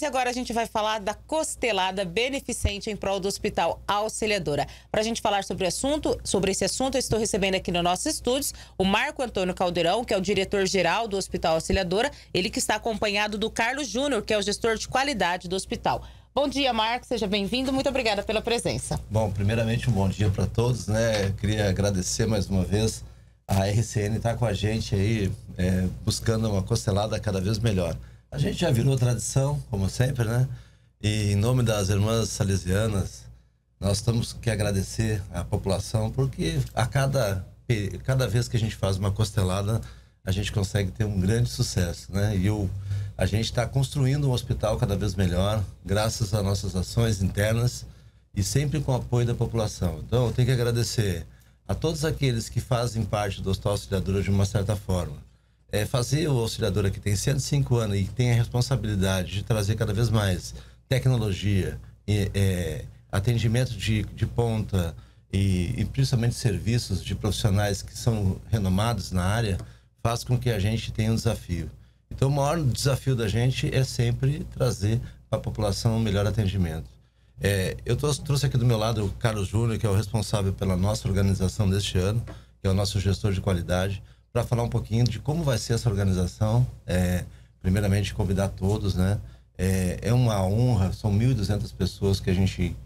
E agora a gente vai falar da costelada beneficente em prol do Hospital Auxiliadora. Para a gente falar sobre, assunto, sobre esse assunto, eu estou recebendo aqui no nossos estúdios o Marco Antônio Caldeirão, que é o diretor-geral do Hospital Auxiliadora, ele que está acompanhado do Carlos Júnior, que é o gestor de qualidade do hospital. Bom dia, Marco, seja bem-vindo. Muito obrigada pela presença. Bom, primeiramente um bom dia para todos, né? Eu queria agradecer mais uma vez a RCN estar tá com a gente aí, é, buscando uma costelada cada vez melhor. A gente já virou tradição, como sempre, né? E em nome das irmãs salesianas, nós temos que agradecer à população, porque a cada, cada vez que a gente faz uma costelada, a gente consegue ter um grande sucesso, né? E o, a gente está construindo um hospital cada vez melhor, graças às nossas ações internas e sempre com o apoio da população. Então, eu tenho que agradecer a todos aqueles que fazem parte do Hospital Auxiliadora de uma certa forma é, fazer o auxiliador que tem 105 anos e tem a responsabilidade de trazer cada vez mais tecnologia, e, é, atendimento de, de ponta e, e, principalmente serviços de profissionais que são renomados na área, faz com que a gente tenha um desafio. Então, o maior desafio da gente é sempre trazer para a população um melhor atendimento. É, eu trouxe, aqui do meu lado o Carlos Júnior, que é o responsável pela nossa organização deste ano, que é o nosso gestor de qualidade para falar um pouquinho de como vai ser essa organização. É, primeiramente, convidar todos, né? É, é uma honra, são 1.200 pessoas que a gente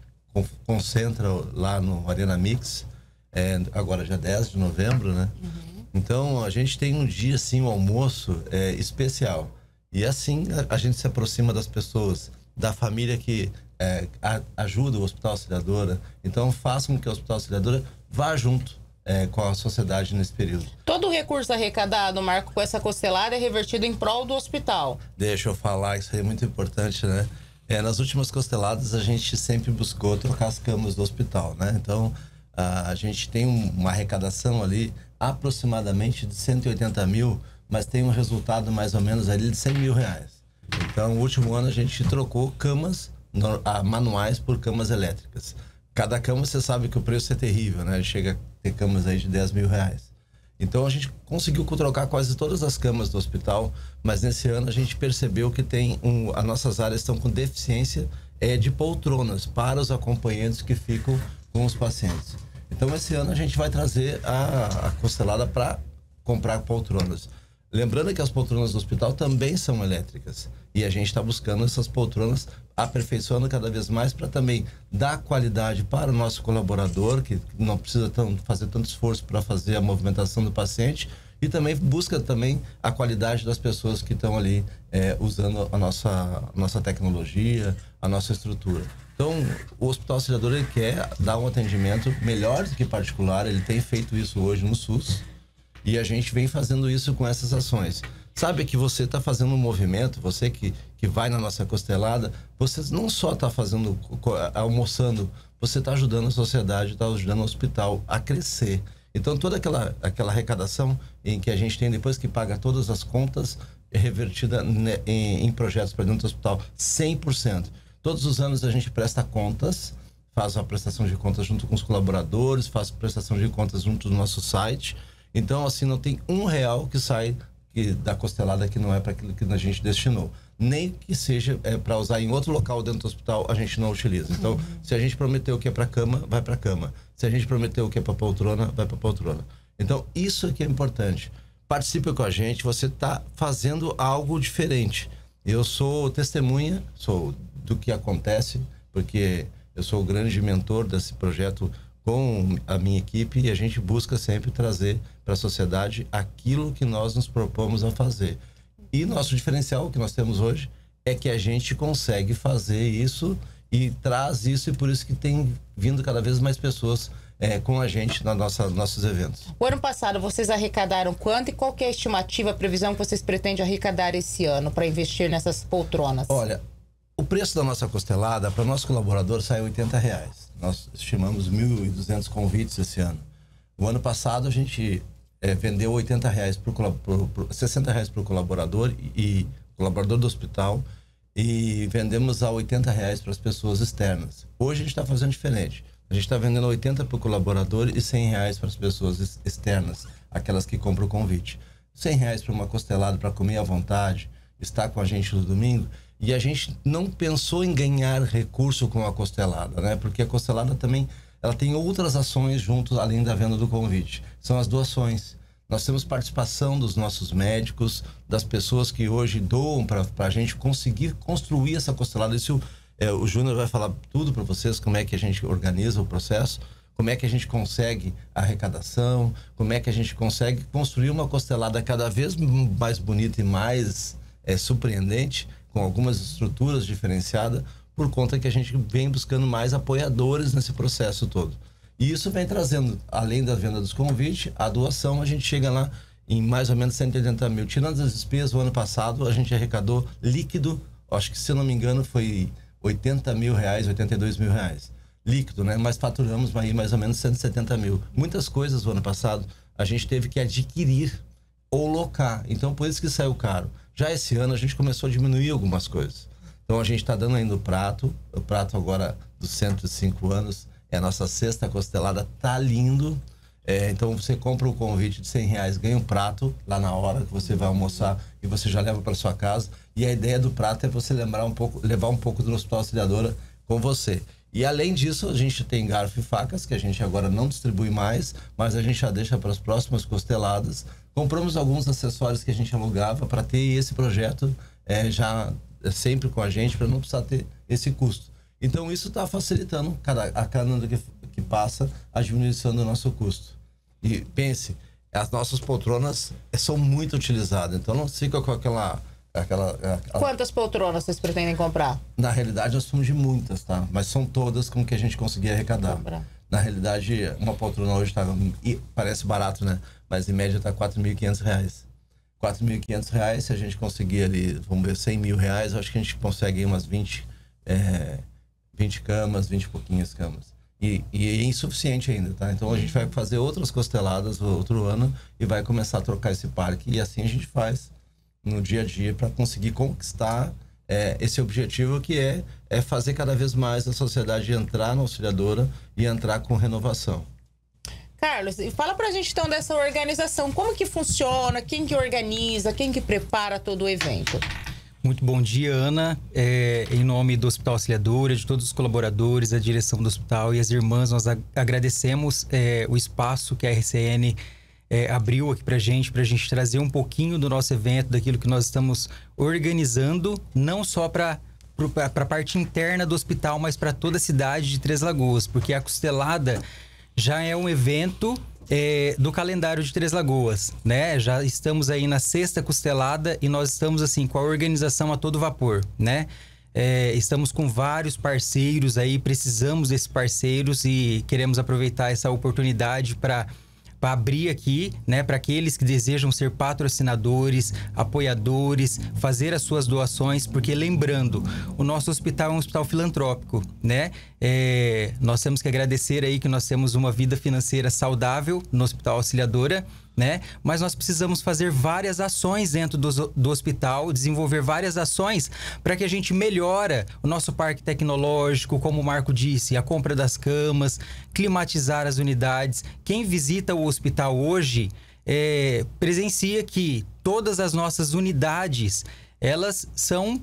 concentra lá no Arena Mix, é, agora já 10 de novembro, né? Uhum. Então, a gente tem um dia, assim, um almoço é, especial. E assim a, a, gente se aproxima das pessoas, da família que é, a, ajuda o Hospital Auxiliadora. Então, faça com que o Hospital Auxiliadora vá junto é, com a sociedade nesse período. Todo o recurso arrecadado, Marco, com essa costelada é revertido em prol do hospital. Deixa eu falar, isso aí é muito importante, né? É, nas últimas costeladas a gente sempre buscou trocar as camas do hospital, né? Então a, a gente tem uma arrecadação ali aproximadamente de 180 mil, mas tem um resultado mais ou menos ali de 100 mil reais. Então, no último ano a gente trocou camas manuais por camas elétricas. Cada cama você sabe que o preço é terrível, né? Chega ter camas aí de 10 mil reais. Então a gente conseguiu trocar quase todas as camas do hospital, mas nesse ano a gente percebeu que tem um, as nossas áreas estão com deficiência é, de poltronas para os acompanhantes que ficam com os pacientes. Então esse ano a gente vai trazer a, a costelada para comprar poltronas. Lembrando que as poltronas do hospital também são elétricas. E a gente está buscando essas poltronas aperfeiçoando cada vez mais para também dar qualidade para o nosso colaborador, que não precisa tão, fazer tanto esforço para fazer a movimentação do paciente, e também busca também a qualidade das pessoas que estão ali é, usando a nossa, a nossa tecnologia, a nossa estrutura. Então, o Hospital Auxiliador ele quer dar um atendimento melhor do que particular, ele tem feito isso hoje no SUS e a gente vem fazendo isso com essas ações. Sabe que você está fazendo um movimento, você que, que vai na nossa costelada, você não só está fazendo, almoçando, você está ajudando a sociedade, está ajudando o hospital a crescer. Então, toda aquela, aquela arrecadação em que a gente tem depois que paga todas as contas é revertida em, em projetos para dentro do hospital, 100%. Todos os anos a gente presta contas, faz a prestação de contas junto com os colaboradores, faz prestação de contas junto do nosso site então, assim, não tem um real que sai que, da costelada que não é para aquilo que a gente destinou. Nem que seja é, para usar em outro local dentro do hospital, a gente não utiliza. Então, uhum. se a gente prometeu que é para cama, vai para cama. Se a gente prometeu que é para poltrona, vai para poltrona. Então, isso aqui é importante. Participe com a gente, você está fazendo algo diferente. Eu sou testemunha, sou do que acontece, porque eu sou o grande mentor desse projeto com a minha equipe e a gente busca sempre trazer para a sociedade aquilo que nós nos propomos a fazer. E nosso diferencial que nós temos hoje é que a gente consegue fazer isso e traz isso e por isso que tem vindo cada vez mais pessoas é, com a gente nos nossa, nossos eventos. O ano passado vocês arrecadaram quanto e qual é a estimativa, a previsão que vocês pretendem arrecadar esse ano para investir nessas poltronas? Olha, o preço da nossa costelada para nosso colaborador sai 80 reais. Nós estimamos 1.200 convites esse ano. O ano passado a gente é, vendeu 80 reais por, por, por 60 reais para o colaborador e, e colaborador do hospital e vendemos a 80 reais para as pessoas externas. Hoje a gente está fazendo diferente. A gente está vendendo 80 para o colaborador e 100 reais para as pessoas externas, aquelas que compram o convite. 100 reais para uma costelada para comer à vontade, está com a gente no domingo. E a gente não pensou em ganhar recurso com a costelada, né? Porque a costelada também ela tem outras ações junto além da venda do convite. São as doações. Nós temos participação dos nossos médicos, das pessoas que hoje doam para a gente conseguir construir essa costelada. Isso é, o Júnior vai falar tudo para vocês, como é que a gente organiza o processo, como é que a gente consegue arrecadação, como é que a gente consegue construir uma costelada cada vez mais bonita e mais é, surpreendente, com algumas estruturas diferenciadas, por conta que a gente vem buscando mais apoiadores nesse processo todo. E isso vem trazendo, além da venda dos convites, a doação, a gente chega lá em mais ou menos 180 mil. Tirando as despesas, o ano passado a gente arrecadou líquido, acho que se não me engano foi 80 mil reais, 82 mil reais. Líquido, né? Mas faturamos aí mais ou menos 170 mil. Muitas coisas o ano passado a gente teve que adquirir ou locar. Então por isso que saiu caro. Já esse ano a gente começou a diminuir algumas coisas. Então a gente está dando ainda o prato, o prato agora dos 105 anos, é a nossa sexta costelada, tá lindo. É, então você compra o convite de 100 reais, ganha um prato lá na hora que você vai almoçar e você já leva para sua casa. E a ideia do prato é você lembrar um pouco, levar um pouco do Hospital Auxiliadora com você. E além disso, a gente tem garfo e facas, que a gente agora não distribui mais, mas a gente já deixa para as próximas costeladas. Compramos alguns acessórios que a gente alugava para ter esse projeto é, já sempre com a gente, para não precisar ter esse custo. Então isso está facilitando cada, a cada ano que, que passa a diminuição do nosso custo. E pense, as nossas poltronas são muito utilizadas, então não fica com aquela Aquela, aquela, Quantas poltronas vocês pretendem comprar? Na realidade, nós somos de muitas, tá? Mas são todas com que a gente conseguia arrecadar. Comprar. Na realidade, uma poltrona hoje tá, parece barato, né? Mas em média está R$ 4.500. R$ 4.500, se a gente conseguir ali, vamos ver, 100 mil reais, acho que a gente consegue umas 20, é, 20 camas, 20 e pouquinhas camas. E, e, é insuficiente ainda, tá? Então a gente vai fazer outras costeladas outro ano e vai começar a trocar esse parque. E assim a gente faz no dia a dia para conseguir conquistar é, esse objetivo que é, é fazer cada vez mais a sociedade entrar na auxiliadora e entrar com renovação. Carlos, fala pra gente então dessa organização, como que funciona, quem que organiza, quem que prepara todo o evento? Muito bom dia, Ana. É, em nome do Hospital Auxiliadora, de todos os colaboradores, a direção do hospital e as irmãs, nós agradecemos é, o espaço que a RCN é, abriu aqui para gente, para a gente trazer um pouquinho do nosso evento, daquilo que nós estamos organizando, não só para para a parte interna do hospital, mas para toda a cidade de Três Lagoas, porque a Costelada já é um evento é, do calendário de Três Lagoas, né? Já estamos aí na sexta costelada e nós estamos assim com a organização a todo vapor, né? É, estamos com vários parceiros aí, precisamos desses parceiros e queremos aproveitar essa oportunidade para para abrir aqui, né, para aqueles que desejam ser patrocinadores, apoiadores, fazer as suas doações, porque lembrando, o nosso hospital é um hospital filantrópico, né? É, nós temos que agradecer aí que nós temos uma vida financeira saudável no Hospital Auxiliadora né? Mas nós precisamos fazer várias ações dentro do, do hospital, desenvolver várias ações para que a gente melhora o nosso parque tecnológico, como o Marco disse, a compra das camas, climatizar as unidades. Quem visita o hospital hoje é, presencia que todas as nossas unidades elas são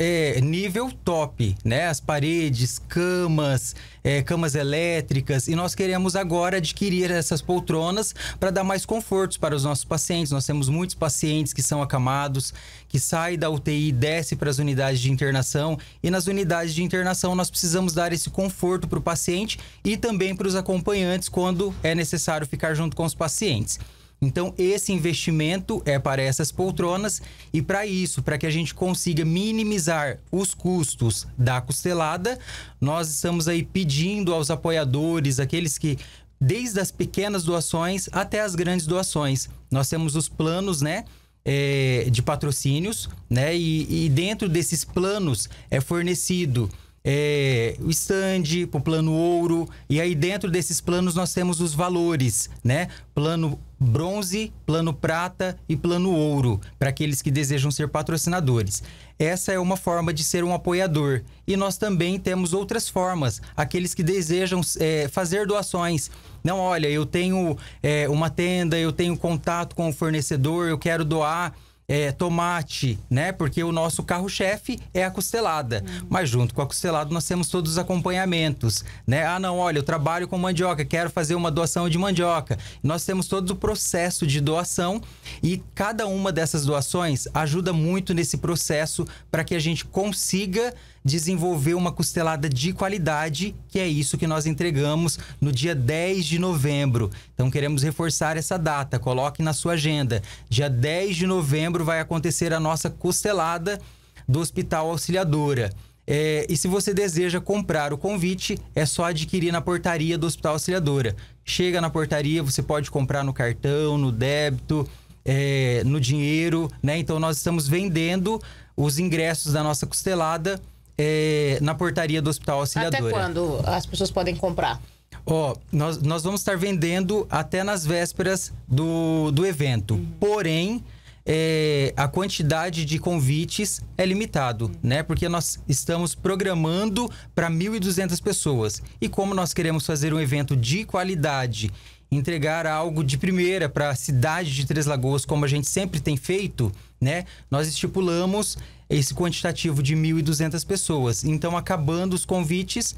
é, nível top, né? As paredes, camas, é, camas elétricas. E nós queremos agora adquirir essas poltronas para dar mais confortos para os nossos pacientes. Nós temos muitos pacientes que são acamados, que saem da UTI e descem para as unidades de internação. E nas unidades de internação nós precisamos dar esse conforto para o paciente e também para os acompanhantes quando é necessário ficar junto com os pacientes. Então, esse investimento é para essas poltronas e para isso, para que a gente consiga minimizar os custos da costelada, nós estamos aí pedindo aos apoiadores, aqueles que desde as pequenas doações até as grandes doações. Nós temos os planos, né? É, de patrocínios, né? E, e dentro desses planos é fornecido é, o stand, o plano ouro. E aí, dentro desses planos, nós temos os valores, né? Plano bronze, plano prata e plano ouro, para aqueles que desejam ser patrocinadores. Essa é uma forma de ser um apoiador. E nós também temos outras formas, aqueles que desejam é, fazer doações. Não, olha, eu tenho é, uma tenda, eu tenho contato com o fornecedor, eu quero doar é, tomate, né? Porque o nosso carro-chefe é a costelada. Uhum. Mas junto com a costelada nós temos todos os acompanhamentos, né? Ah, não, olha, eu trabalho com mandioca, quero fazer uma doação de mandioca. Nós temos todo o processo de doação e cada uma dessas doações ajuda muito nesse processo para que a gente consiga desenvolver uma costelada de qualidade, que é isso que nós entregamos no dia 10 de novembro. Então queremos reforçar essa data, coloque na sua agenda. Dia 10 de novembro vai acontecer a nossa costelada do Hospital Auxiliadora. É, e se você deseja comprar o convite, é só adquirir na portaria do Hospital Auxiliadora. Chega na portaria, você pode comprar no cartão, no débito, é, no dinheiro, né? Então nós estamos vendendo os ingressos da nossa costelada é, na portaria do Hospital Auxiliadora. Até quando as pessoas podem comprar? Ó, nós, nós vamos estar vendendo até nas vésperas do, do evento. Uhum. Porém, é, a quantidade de convites é limitado, uhum. né? Porque nós estamos programando para 1.200 pessoas. E como nós queremos fazer um evento de qualidade, entregar algo de primeira para a cidade de Três Lagoas, como a gente sempre tem feito, né? Nós estipulamos esse quantitativo de 1.200 pessoas. Então, acabando os convites,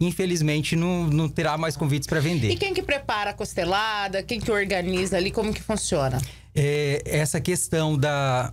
infelizmente não, não terá mais convites para vender. E quem que prepara a costelada? Quem que organiza ali? Como que funciona? É, essa questão da,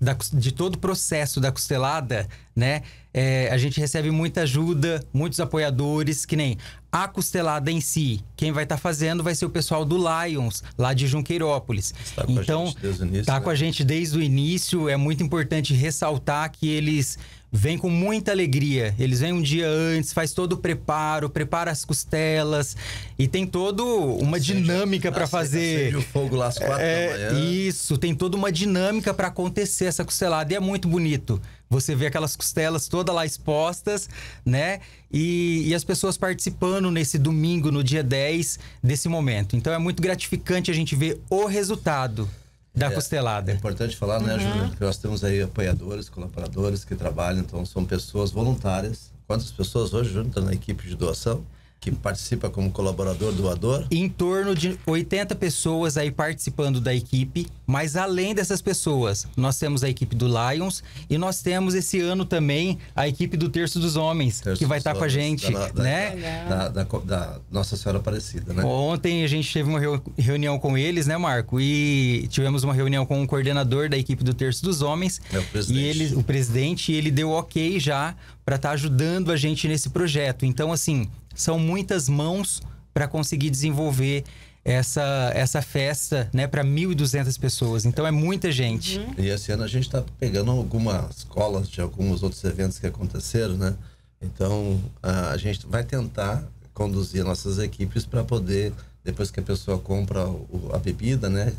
da, de todo o processo da costelada, né? É, a gente recebe muita ajuda, muitos apoiadores, que nem a costelada em si. Quem vai estar tá fazendo vai ser o pessoal do Lions, lá de Junqueirópolis. Está então, está né? com a gente desde o início. É muito importante ressaltar que eles vem com muita alegria. Eles vêm um dia antes, faz todo o preparo, prepara as costelas e tem todo uma acende, dinâmica para fazer. Acende o fogo lá às quatro é, da manhã. Isso, tem toda uma dinâmica para acontecer essa costelada e é muito bonito. Você vê aquelas costelas todas lá expostas, né? E, e, as pessoas participando nesse domingo, no dia 10 desse momento. Então é muito gratificante a gente ver o resultado da é, costelada. É importante falar, né, uhum. Júlia, que nós temos aí apoiadores, colaboradores que trabalham, então são pessoas voluntárias. Quantas pessoas hoje juntam na equipe de doação? Que participa como colaborador doador? Em torno de 80 pessoas aí participando da equipe, mas além dessas pessoas, nós temos a equipe do Lions e nós temos esse ano também a equipe do Terço dos Homens, Terço que vai estar com a gente, da, né? Da, da, da, Nossa Senhora Aparecida, né? Ontem a gente teve uma reunião com eles, né, Marco? E tivemos uma reunião com o coordenador da equipe do Terço dos Homens. É o presidente. E ele, o presidente, ele deu ok já para estar tá ajudando a gente nesse projeto. Então, assim, são muitas mãos para conseguir desenvolver essa, essa festa né, para 1.200 pessoas. Então é muita gente. Uhum. E esse ano a gente está pegando algumas colas de alguns outros eventos que aconteceram, né? Então a gente vai tentar conduzir nossas equipes para poder, depois que a pessoa compra a bebida, né?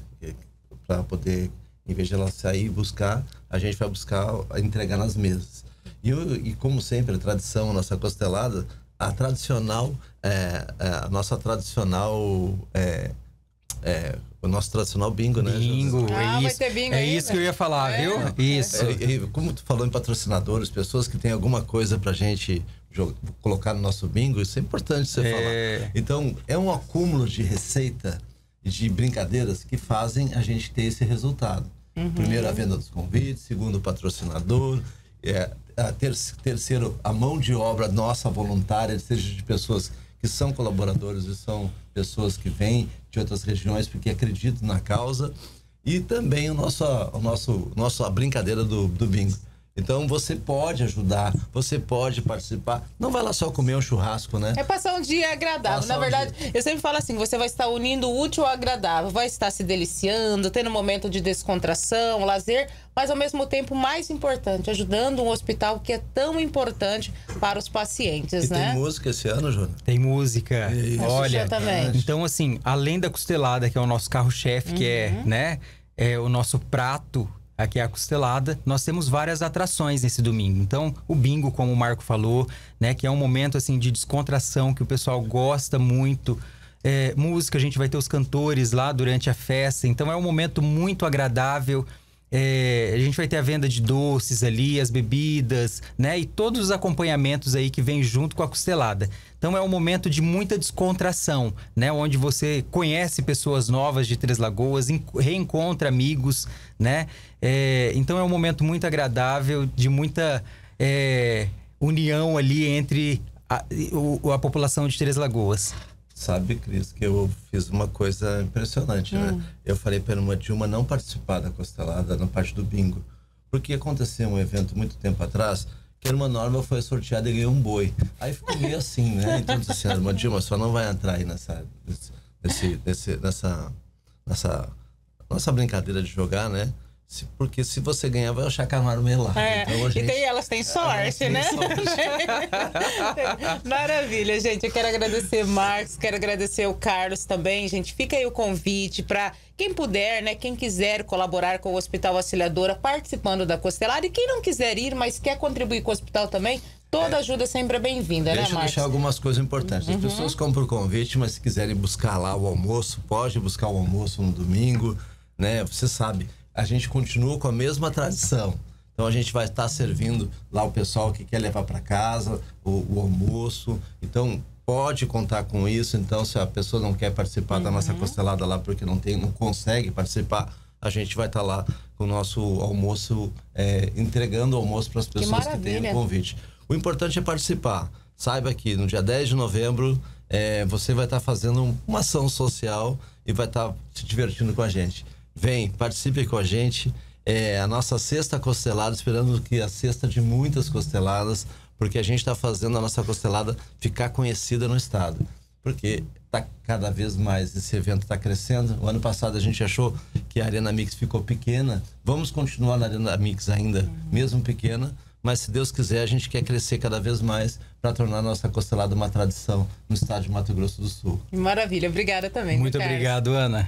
Para poder, em vez de ela sair e buscar, a gente vai buscar entregar nas mesas. E, e como sempre, a tradição, a nossa costelada, a tradicional, é, é, a nossa tradicional, é, é, o nosso tradicional bingo, né? Bingo, ah, é isso. Bingo é isso que eu ia falar, é. viu? Isso. como tu falou em patrocinadores, pessoas que têm alguma coisa pra gente colocar no nosso bingo, isso é importante você falar. Então, é um acúmulo de receita, de brincadeiras que fazem a gente ter esse resultado. Uhum. Primeiro, a venda dos convites, segundo, o patrocinador, é, a ter, terceiro, a mão de obra nossa voluntária, seja de pessoas que são colaboradores e são pessoas que vêm de outras regiões porque acreditam na causa e também o nosso, o nosso, nossa brincadeira do, do bingo. Então você pode ajudar, você pode participar. Não vai lá só comer um churrasco, né? É passar um dia agradável. Passar Na verdade, um eu sempre falo assim: você vai estar unindo o útil ao agradável, vai estar se deliciando, tendo um momento de descontração, lazer, mas ao mesmo tempo mais importante, ajudando um hospital que é tão importante para os pacientes, e né? Tem música esse ano, Júnior? Tem música. Isso. Olha, também. então assim, além da costelada, que é o nosso carro-chefe, uhum. que é, uhum. né, é o nosso prato aqui é a costelada. Nós temos várias atrações nesse domingo. Então, o bingo, como o Marco falou, né, que é um momento assim de descontração que o pessoal gosta muito. É, música, a gente vai ter os cantores lá durante a festa. Então, é um momento muito agradável. É, a gente vai ter a venda de doces ali, as bebidas, né? E todos os acompanhamentos aí que vem junto com a costelada. Então é um momento de muita descontração, né? Onde você conhece pessoas novas de Três Lagoas, reencontra amigos, né? É, então é um momento muito agradável, de muita é, união ali entre a, a população de Três Lagoas. Sabe, Cris, que eu fiz uma coisa impressionante, né? hum. né? Eu falei para uma Dilma não participar da costelada na parte do bingo. Porque aconteceu um evento muito tempo atrás que a irmã Norma foi sorteada e ganhou um boi. Aí ficou meio assim, né? Então disse assim, a irmã Dilma só não vai entrar aí nessa, nesse, nesse, nessa, nessa nossa brincadeira de jogar, né? Se, porque se você ganhar, vai achar Camargo melado. É, então, gente... E tem, elas têm sorte, né? Sorte. Maravilha, gente. Eu quero agradecer Marcos, quero agradecer o Carlos também, gente. Fica aí o convite para quem puder, né? Quem quiser colaborar com o Hospital Auxiliadora participando da costelada. E quem não quiser ir, mas quer contribuir com o hospital também, toda é. ajuda sempre é bem-vinda, né, Marcos? Deixa eu deixar algumas coisas importantes. As uhum. pessoas compram o convite, mas se quiserem buscar lá o almoço, pode buscar o almoço no domingo, né? Você sabe a gente continua com a mesma tradição. Então a gente vai estar servindo lá o pessoal que quer levar para casa o, o, almoço. Então pode contar com isso. Então se a pessoa não quer participar uhum. da nossa uhum. costelada lá porque não tem, não consegue participar, a gente vai estar lá com o nosso almoço é, entregando o almoço para as pessoas que, que têm o convite. O importante é participar. Saiba que no dia 10 de novembro é, você vai estar fazendo uma ação social e vai estar se divertindo com a gente. Vem, participe com a gente. É a nossa sexta costelada, esperando que a sexta de muitas costeladas, porque a gente está fazendo a nossa costelada ficar conhecida no estado. Porque está cada vez mais, esse evento está crescendo. O ano passado a gente achou que a Arena Mix ficou pequena. Vamos continuar na Arena Mix ainda, mesmo pequena, mas se Deus quiser, a gente quer crescer cada vez mais para tornar a nossa costelada uma tradição no estado de Mato Grosso do Sul. Maravilha, obrigada também. Muito obrigado, Ana.